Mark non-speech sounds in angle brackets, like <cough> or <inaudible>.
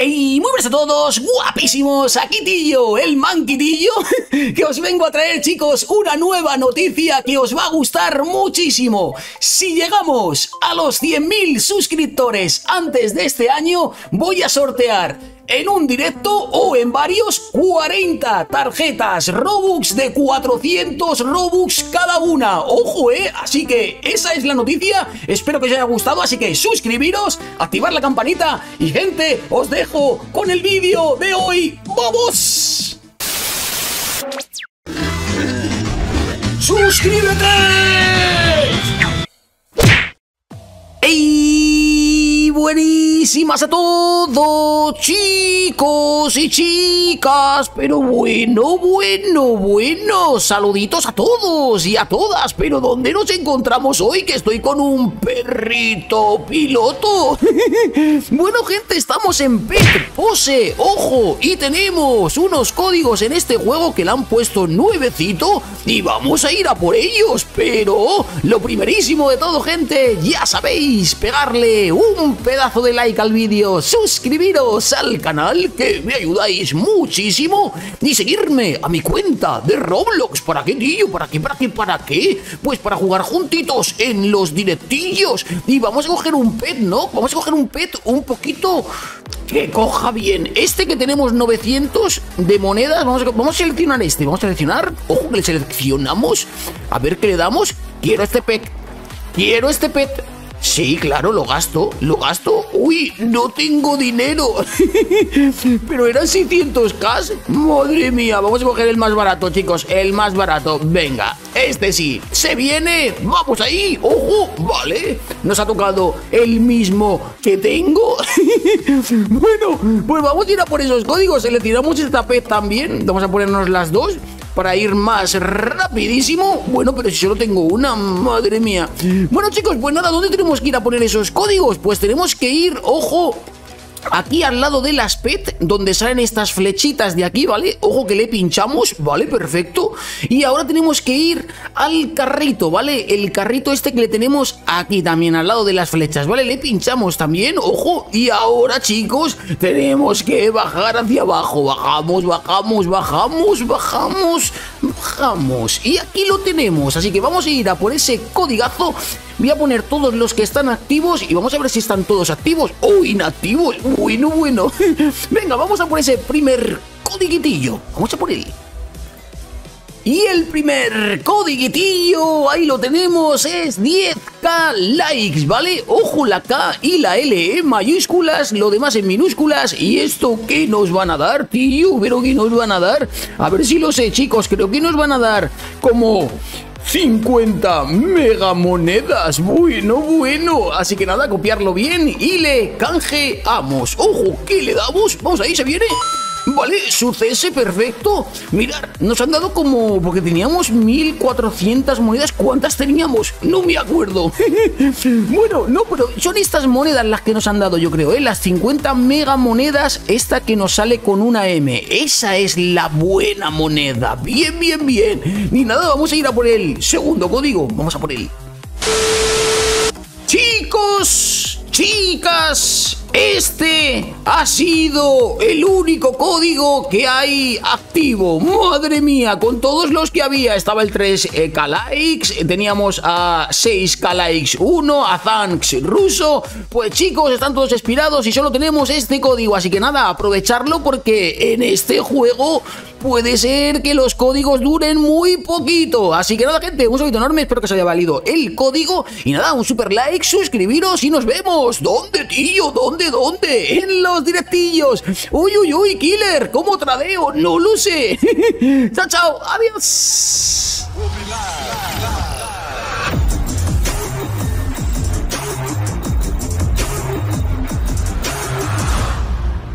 Y muy buenas a todos, guapísimos, aquí Tillo, el manquitillo, <laughs> que os vengo a traer chicos una nueva noticia que os va a gustar muchísimo. Si llegamos a los 100.000 suscriptores antes de este año, voy a sortear en un directo o en varios 40 tarjetas Robux de 400 Robux cada una. Ojo, eh. Así que esa es la noticia. Espero que os haya gustado. Así que suscribiros, activar la campanita y gente, os dejo con el vídeo de hoy. ¡Vamos! ¡Suscríbete! ¡Ey! Buenísimas a todos, chicos y chicas. Pero bueno, bueno, bueno. Saluditos a todos y a todas. Pero ¿dónde nos encontramos hoy? Que estoy con un perrito piloto. <laughs> bueno, gente, estamos en Pet Pose. Ojo, y tenemos unos códigos en este juego que le han puesto nuevecito. Y vamos a ir a por ellos. Pero lo primerísimo de todo, gente, ya sabéis, pegarle un pedazo de like al vídeo, suscribiros al canal que me ayudáis muchísimo y seguirme a mi cuenta de Roblox. ¿Para qué, tío? ¿Para qué? ¿Para qué? ¿Para qué? Pues para jugar juntitos en los directillos. Y vamos a coger un pet, ¿no? Vamos a coger un pet un poquito que coja bien. Este que tenemos 900 de monedas, vamos a, vamos a seleccionar este. Vamos a seleccionar, ojo que le seleccionamos. A ver qué le damos. Quiero este pet. Quiero este pet. Sí, claro, lo gasto, lo gasto. Uy, no tengo dinero. <laughs> Pero eran 600k. Madre mía, vamos a coger el más barato, chicos. El más barato. Venga, este sí. Se viene. Vamos ahí. Ojo, vale. Nos ha tocado el mismo que tengo. <laughs> bueno, pues vamos a ir a por esos códigos. Le tiramos esta pez también. Vamos a ponernos las dos para ir más rapidísimo. Bueno, pero si solo tengo una, madre mía. Bueno, chicos, pues nada, ¿dónde tenemos que ir a poner esos códigos? Pues tenemos que ir, ojo, Aquí al lado del aspect, donde salen estas flechitas de aquí, ¿vale? Ojo que le pinchamos, ¿vale? Perfecto. Y ahora tenemos que ir al carrito, ¿vale? El carrito este que le tenemos aquí también, al lado de las flechas, ¿vale? Le pinchamos también, ojo. Y ahora, chicos, tenemos que bajar hacia abajo. Bajamos, bajamos, bajamos, bajamos, Y aquí lo tenemos, así que vamos a ir a por ese codigazo Voy a poner todos los que están activos y vamos a ver si están todos activos o inactivos. Bueno, bueno. <laughs> Venga, vamos a por ese primer codiguitillo. Vamos a por él. Y el primer codiguitillo, ahí lo tenemos, es 10k likes, ¿vale? Ojo la K y la L en mayúsculas, lo demás en minúsculas. ¿Y esto qué nos van a dar, tío? ¿Pero qué nos van a dar? A ver si lo sé, chicos, creo que nos van a dar como 50 megamonedas. Bueno, bueno. Así que nada, copiarlo bien y le canjeamos. Ojo, ¿qué le damos? Vamos ahí, se viene. Vale, sucese perfecto. Mirad, nos han dado como. Porque teníamos 1400 monedas. ¿Cuántas teníamos? No me acuerdo. <laughs> bueno, no, pero son estas monedas las que nos han dado, yo creo, ¿eh? Las 50 mega monedas, esta que nos sale con una M. Esa es la buena moneda. Bien, bien, bien. Ni nada, vamos a ir a por el segundo código. Vamos a por él. Chicos, chicas, este ha sido el único código que hay activo. Madre mía, con todos los que había. Estaba el 3K likes, teníamos a 6K likes 1, a Thanks ruso. Pues chicos, están todos expirados y solo tenemos este código. Así que nada, aprovecharlo porque en este juego puede ser que los códigos duren muy poquito. Así que nada, gente, un saludo enorme. Espero que os haya valido el código. Y nada, un super like, suscribiros y nos vemos. ¿Dónde, tío? ¿Dónde? ¿Dónde? En los directillos. Uy, uy, uy, killer. ¿Cómo tradeo? No lo sé. <laughs> chao, chao. Adiós.